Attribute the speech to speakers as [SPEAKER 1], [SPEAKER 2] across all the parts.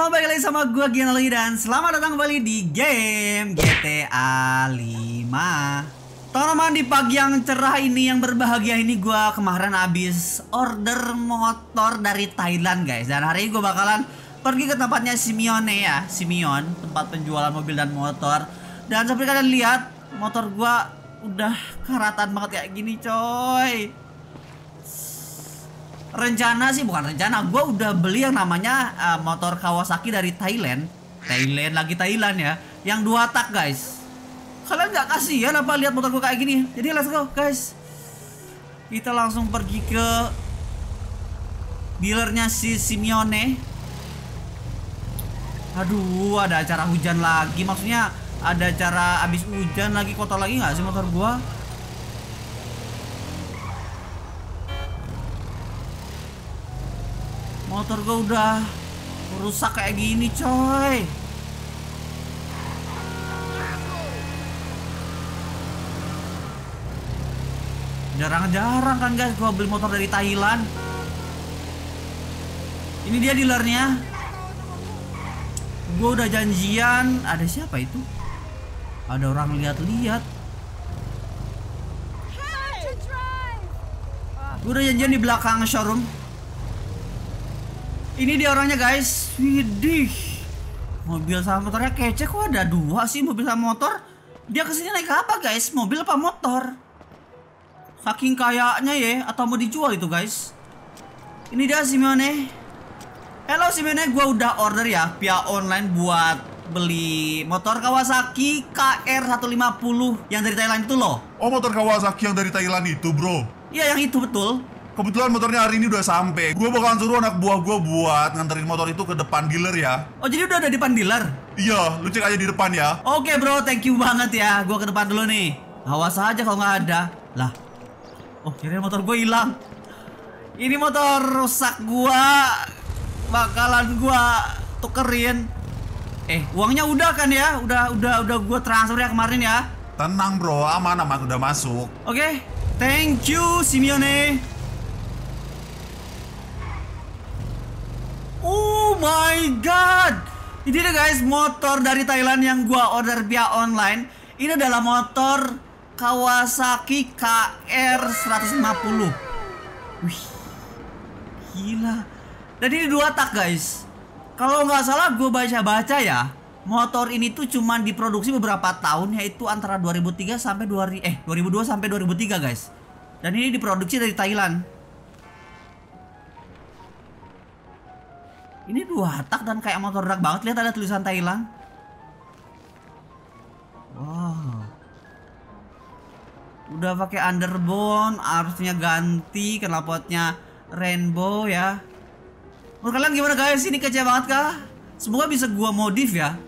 [SPEAKER 1] semua balik lagi sama gue Gian lagi dan selamat datang kembali di game GTA 5 Teman-teman di pagi yang cerah ini yang berbahagia ini gue kemarin habis order motor dari Thailand guys. Dan hari ini gue bakalan pergi ke tempatnya Simeone ya. Simeon tempat penjualan mobil dan motor. Dan seperti kalian lihat motor gue udah karatan banget kayak gini coy rencana sih bukan rencana. Gue udah beli yang namanya uh, motor Kawasaki dari Thailand. Thailand lagi Thailand ya. Yang dua tak guys. Kalian nggak kasihan apa lihat motor gue kayak gini? Jadi let's go guys. Kita langsung pergi ke dealernya si Simeone. Aduh ada acara hujan lagi. Maksudnya ada acara abis hujan lagi. Kotor lagi nggak sih motor gue motor gue udah rusak kayak gini coy. Jarang-jarang kan guys gue beli motor dari Thailand. Ini dia dealernya. Gue udah janjian. Ada siapa itu? Ada orang lihat-lihat. Gue udah janjian di belakang showroom ini dia orangnya guys. Widih. Mobil sama motornya kece kok ada dua sih mobil sama motor. Dia ke sini naik apa guys? Mobil apa motor? Saking kayaknya ya atau mau dijual itu guys. Ini dia Simeone. Halo Simeone, gua udah order ya via online buat beli motor Kawasaki KR150 yang dari Thailand itu loh.
[SPEAKER 2] Oh motor Kawasaki yang dari Thailand itu bro
[SPEAKER 1] Iya yang itu betul.
[SPEAKER 2] Kebetulan motornya hari ini udah sampai. Gue bakalan suruh anak buah gue buat nganterin motor itu ke depan dealer ya.
[SPEAKER 1] Oh jadi udah ada di depan dealer?
[SPEAKER 2] Iya, lu cek aja di depan ya.
[SPEAKER 1] Oke bro, thank you banget ya. Gua ke depan dulu nih. Awas aja kalau nggak ada. Lah. Oh, kira motor gue hilang. Ini motor rusak gua. Bakalan gua tukerin. Eh, uangnya udah kan ya? Udah udah udah gua transfer ya kemarin ya.
[SPEAKER 2] Tenang bro, aman aman udah masuk.
[SPEAKER 1] Oke. Thank you Simeone. Oh my god. Ini deh guys motor dari Thailand yang gua order via online. Ini adalah motor Kawasaki KR 150. Wih. Gila. Dan ini dua tak guys. Kalau nggak salah gue baca-baca ya, motor ini tuh cuman diproduksi beberapa tahun yaitu antara 2003 sampai 2000 eh 2002 sampai 2003 guys. Dan ini diproduksi dari Thailand. Ini dua tak dan kayak motor drag banget. Lihat ada tulisan Thailand. Wow. Udah pakai underbone, harusnya ganti knalpotnya rainbow ya. Menurut kalian gimana guys? Ini kece banget kah? Semoga bisa gua modif ya.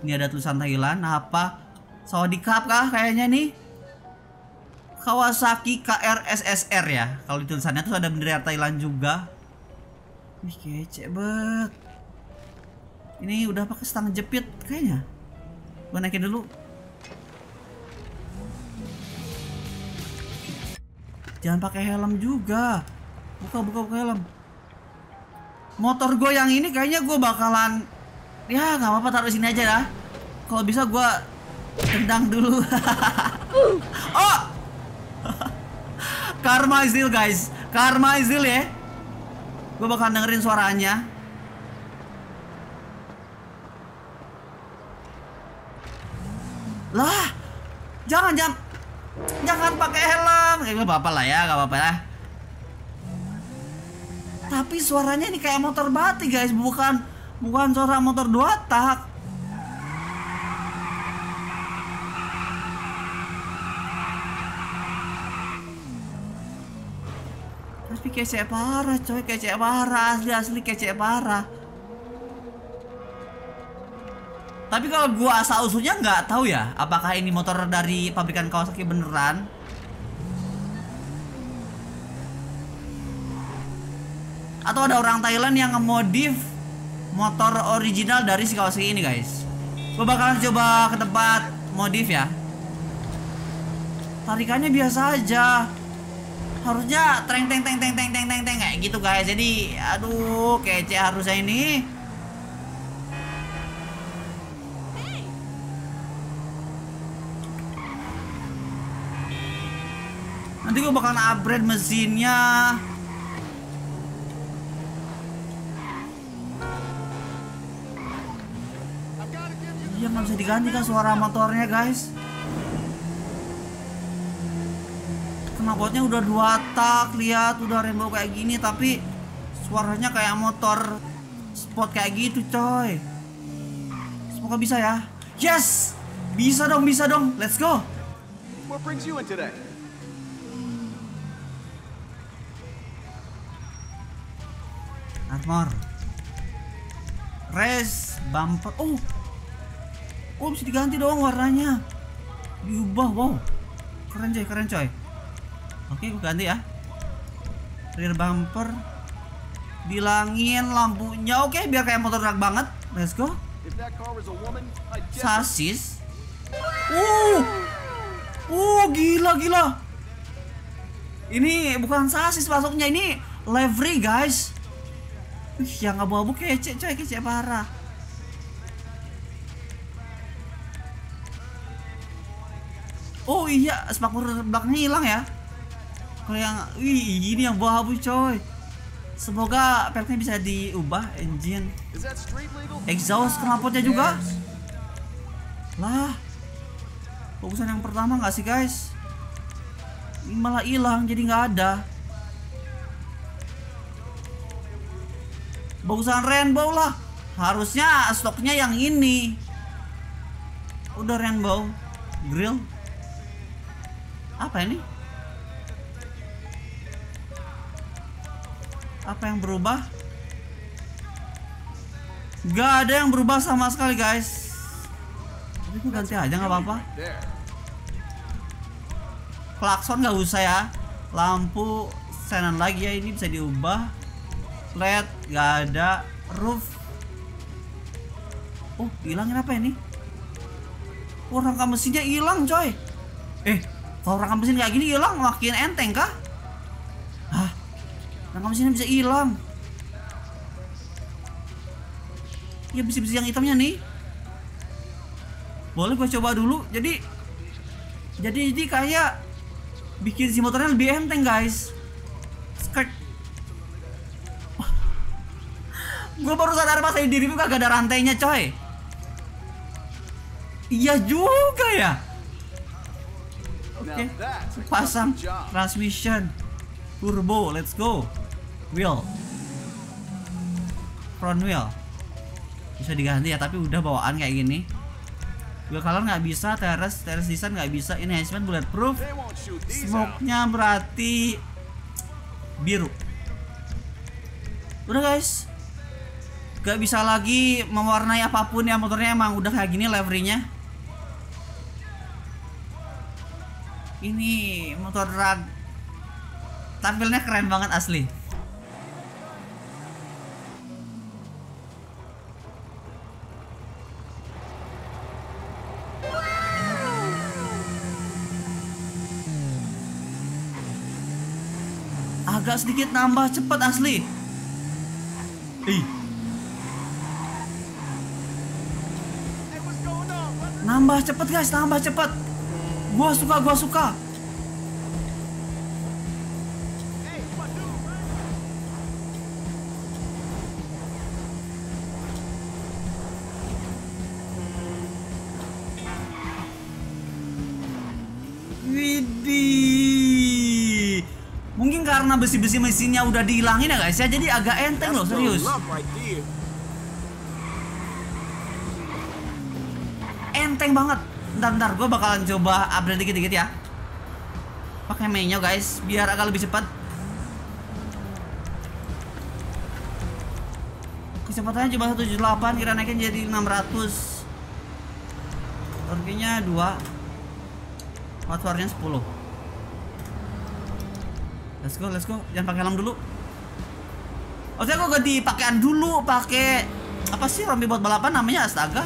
[SPEAKER 1] Ini ada tulisan Thailand apa? Saudi Cup kah kayaknya nih? Kawasaki KRSSR ya. Kalau di tulisannya tuh ada bendera Thailand juga. Wih kece banget. Ini udah pakai stang jepit kayaknya. Gua naikin dulu. Jangan pakai helm juga. Buka buka buka helm. Motor gue yang ini kayaknya gue bakalan ya nggak apa-apa taruh sini aja dah. Kalau bisa gue tendang dulu. oh, Karma is real guys. Karma is real ya. Gue bakal dengerin suaranya. Lah, jangan jangan jangan pakai helm. Kayak gue apa-apa lah ya, gak apa-apa lah. Tapi suaranya ini kayak motor batik guys, bukan bukan suara motor dua tak. Kece parah coy, kece parah, asli asli kece parah. Tapi kalau gua asal usulnya nggak tahu ya, apakah ini motor dari pabrikan Kawasaki beneran? Atau ada orang Thailand yang ngemodif motor original dari si Kawasaki ini guys. Gua bakalan coba ke tempat modif ya. Tarikannya biasa aja harusnya tereng teng teng teng teng teng teng teng kayak gitu guys. Jadi aduh kece harusnya ini. Nanti gue bakalan upgrade mesinnya. Iya nggak bisa diganti kan suara motornya guys. Knalpotnya udah dua tak, lihat udah rainbow kayak gini tapi suaranya kayak motor sport kayak gitu coy. Semoga bisa ya. Yes, bisa dong, bisa dong. Let's go.
[SPEAKER 3] What brings you in today?
[SPEAKER 1] Armor. Race bumper. Oh. Oh, bisa diganti dong warnanya. Diubah, wow. Keren coy, keren coy. Oke, gue ganti ya. Rear bumper. Bilangin lampunya. Oke, biar kayak motor truk banget. Let's go. Sasis. Uh. Uh, gila gila. Ini bukan sasis masuknya, ini livery, guys. Ih, yang abu-abu kece, coy, kece parah. Oh iya, spakbor belakangnya hilang ya. Kalau yang, wih, ini yang abu-abu, coy. Semoga peleknya bisa diubah engine. Exhaust knalpotnya juga. Lah. Bagusan yang pertama nggak sih guys? Malah hilang jadi nggak ada. Bagusan rainbow lah. Harusnya stoknya yang ini. Udah rainbow grill. Apa ini? Apa yang berubah? Gak ada yang berubah sama sekali guys. Tapi gue ganti aja nggak apa-apa. Klakson nggak usah ya. Lampu senan lagi ya ini bisa diubah. LED gak ada. Roof. Oh hilangin apa ini? Oh rangka mesinnya hilang coy. Eh kalau rangka mesin kayak gini hilang makin enteng kah Rangka mesinnya bisa hilang. Ya besi-besi yang hitamnya nih. Boleh gue coba dulu. Jadi Jadi jadi kayak Bikin si motornya lebih enteng guys. Skirt Gue baru sadar pas di review kagak ada rantainya coy. Iya juga ya. Oke
[SPEAKER 3] a
[SPEAKER 1] Pasang. Transmission Turbo Let's go Wheel Front wheel Bisa diganti ya Tapi udah bawaan kayak gini Wheel color nggak bisa Terrace Terrace design nggak bisa Enhancement bulletproof. Smoke-nya berarti biru. Udah guys. Gak bisa lagi mewarnai apa pun ya motornya emang udah kayak gini liverynya. Ini motor drag tampilnya keren banget asli. Agak sedikit nambah cepet asli. Ih, nambah cepet guys, nambah cepet. Gua suka, gua suka. Karena besi-besi mesinnya udah dihilangin ya guys ya, jadi agak enteng loh serius. Enteng banget. Ntar ntar gue bakalan coba upgrade dikit-dikit ya. Pakai mainnya guys, biar agak lebih cepat. Kecepatannya cuma 178, kira naikin jadi 600. Torkinya 2. Horsepowernya 10. Let's go, let's go. Jangan pakai helm dulu. Oh, saya kok ganti pakaian dulu, pakai apa sih rompi buat balapan namanya astaga.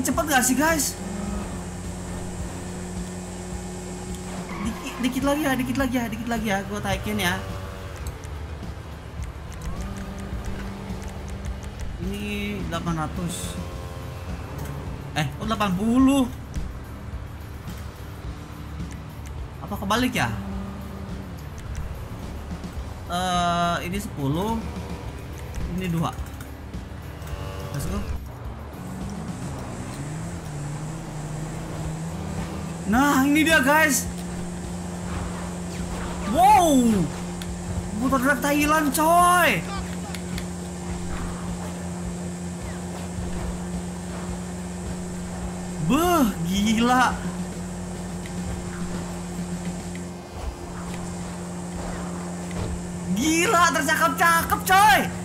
[SPEAKER 1] Kurang cepet gak sih guys? Dikit, dikit lagi ya, dikit lagi ya, dikit lagi ya. Gue taikin ya. Ini 800. Eh, oh 80. Apa kebalik ya? Eh, ini 10. Ini 2. Let's go. Nah, ini dia guys. Wow. Motor drag Thailand coy. Beh, gila. Gila, tercakap-cakep coy.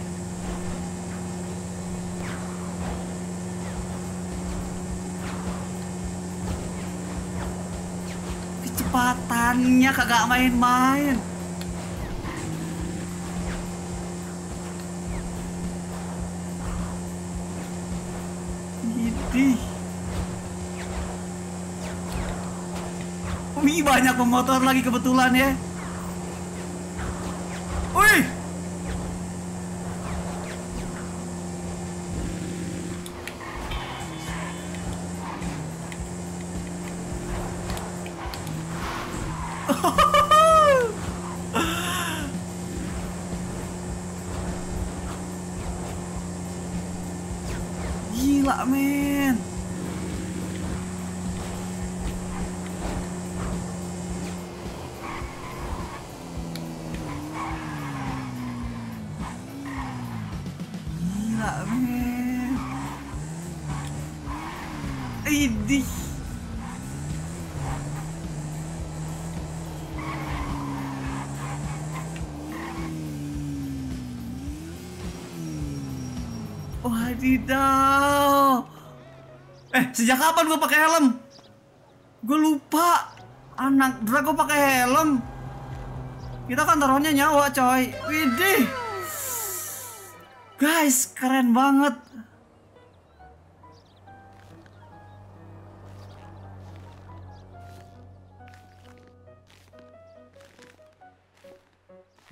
[SPEAKER 1] Kecepatannya kagak main-main. Idih. Wih banyak pemotor lagi kebetulan ya. Gila men. Gila men. Idih. Oh, Wadidaw. Sejak kapan gue pakai helm? Gue lupa. Anak drag gue pakai helm. Kita kan taruhnya nyawa, coy. Widih. Guys, keren banget.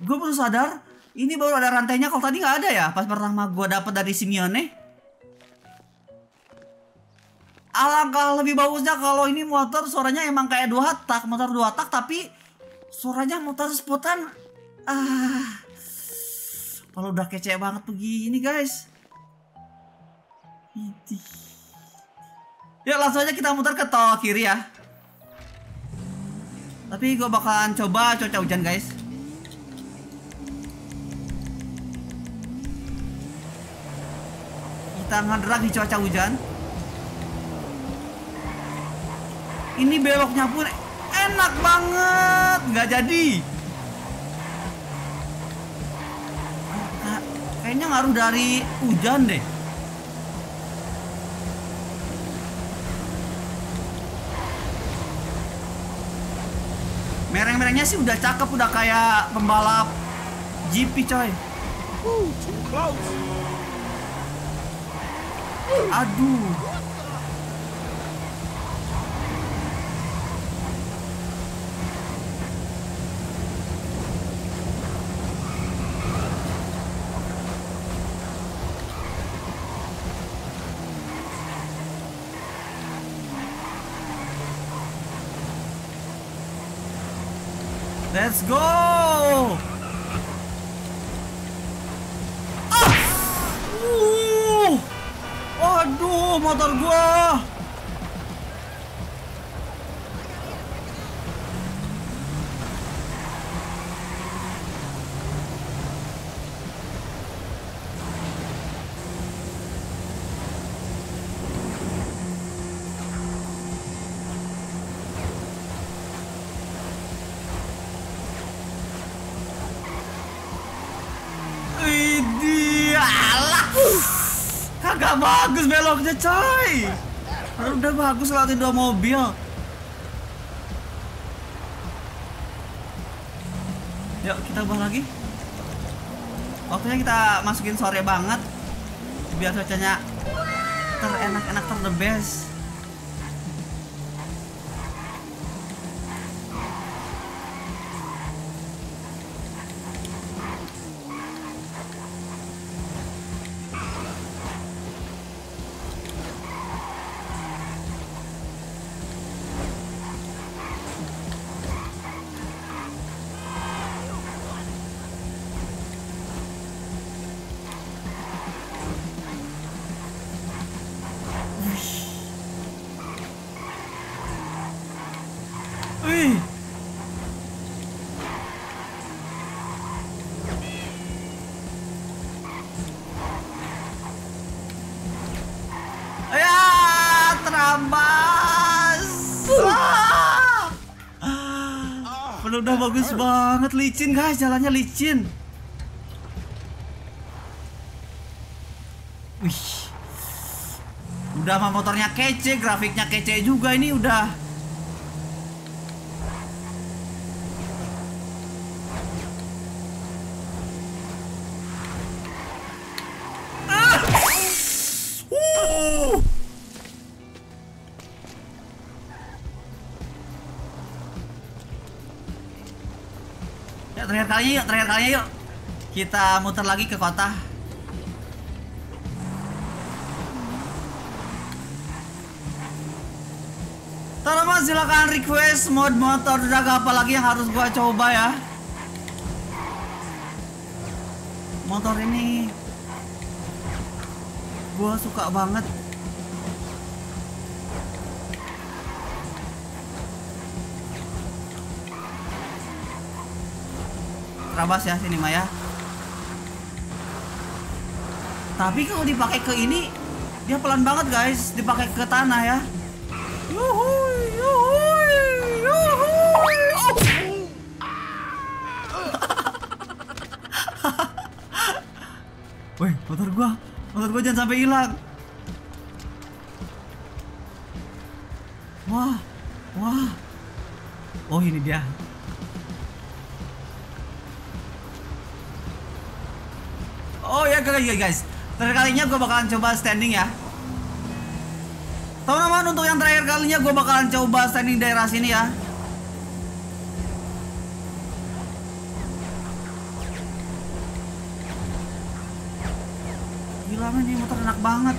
[SPEAKER 1] Gue baru sadar, ini baru ada rantainya. Kalau tadi nggak ada ya, pas pertama gue dapat dari Simeone. Alangkah lebih bagusnya kalau ini motor suaranya emang kayak dua tak, motor dua tak, tapi suaranya motor sputan. Ah, kalau udah kece banget begini guys. Idih. Ya langsung aja kita muter ke tol kiri ya. Tapi gue bakalan coba cuaca hujan guys. Kita ngedrag di cuaca hujan. Ini beloknya pun enak banget, nggak jadi. Nah, kayaknya ngaruh dari hujan deh. Mereng-merengnya sih udah cakep, udah kayak pembalap GP coy.
[SPEAKER 3] Woo, too close.
[SPEAKER 1] Aduh. Let's go! Ah! Uh! Waduh, motor gua. Widih, alah. Kagak beloknya coy. Udah bagus lewatin dua mobil. Yuk kita ubah lagi. Waktunya kita masukin sore banget. Biar cuacanya terenak-enak ter the best. Bener udah bagus banget licin guys, jalannya licin. Wih. Udah mah motornya kece, grafiknya kece juga ini udah. Terakhir kalinya yuk, terakhir kalinya yuk. Kita muter lagi ke kota. Teman-teman silakan request mod motor drag apa lagi yang harus gua coba ya. Motor ini gua suka banget. Terabas ya sini Maya. Tapi kalau dipakai ke ini dia pelan banget guys, dipakai ke tanah ya. Yuhui. Oh. Motor gua, motor gua jangan sampai hilang. Wah, wah. Oh ini dia. Oh ya guys. Terakhir kalinya gue bakalan coba standing ya. Teman-teman untuk yang terakhir kalinya gue bakalan coba standing daerah sini ya. Gila men ini motor enak banget.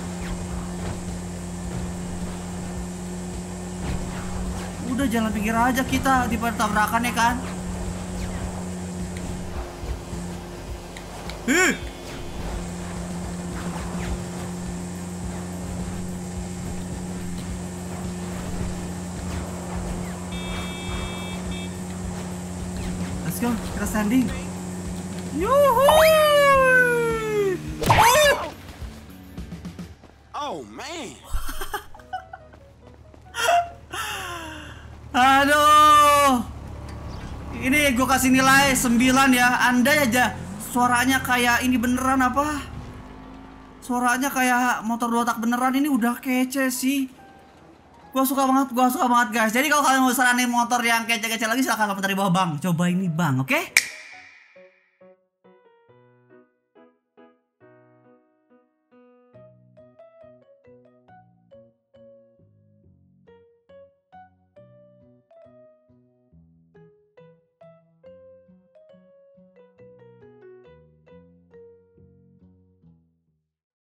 [SPEAKER 1] Udah jalan pinggir aja kita di tabrakan ya kan. Ih. Kita standing. Yuhu!
[SPEAKER 3] Oh man.
[SPEAKER 1] Aduh. Ini gue kasih nilai 9 ya. Anda aja suaranya kayak ini beneran apa? Suaranya kayak motor dua tak beneran ini udah kece sih. Gua suka banget, gua suka banget guys. Jadi kalau kalian mau saranin motor yang kece-kece lagi silahkan komentar di bawah bang. Coba ini bang, oke?